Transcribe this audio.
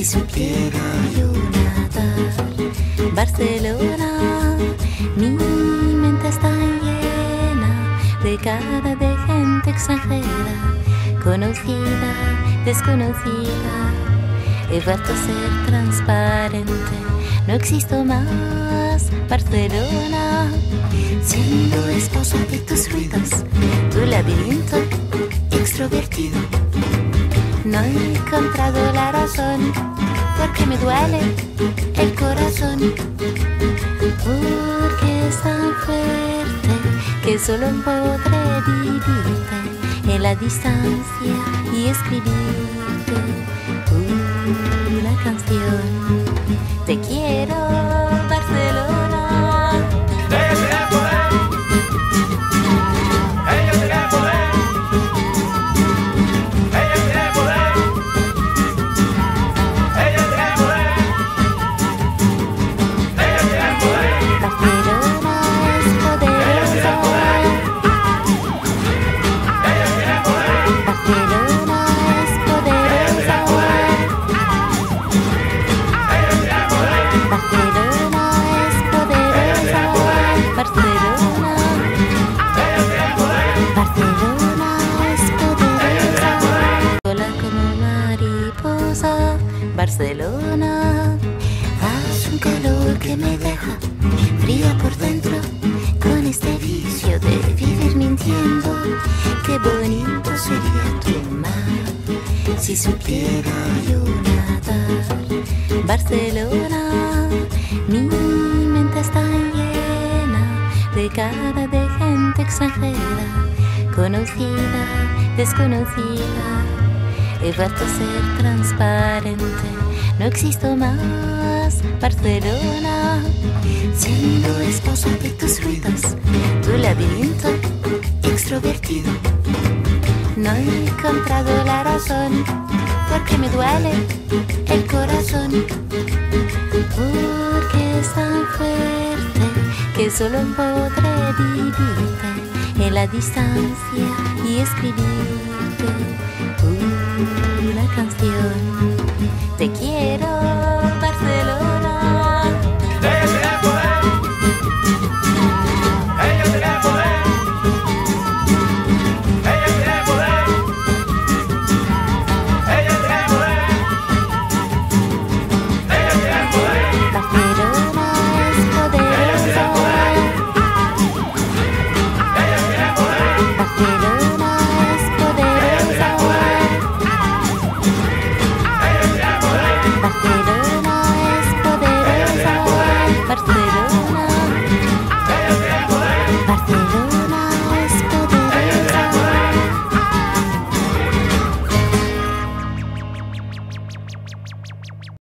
si supiera yo nadar. Barcelona, mi mente está llena de cara de gente extranjera, conocida, desconocida. He vuelto a ser transparente, no existo más. Barcelona, siendo esposa de tus ruidos, tu laberinto extrovertido. No he encontrado la razón, me duele el corazón, porque es tan fuerte que solo podré vivirte en la distancia y escribirte una canción. Te quiero, Barcelona. Hace un calor que me deja fría por dentro con este vicio de vivir mintiendo. Qué bonito sería tu mar si supiera yo nadar. Barcelona, mi mente está llena de cara de gente extranjera, conocida, desconocida. He vuelto a ser transparente, no existo más. Barcelona, siendo esposa de tus ruidos, tu laberinto extrovertido. No he encontrado la razón, porque me duele el corazón, porque es tan fuerte que solo podré vivirte en la distancia y escribirte una canción. Te quiero.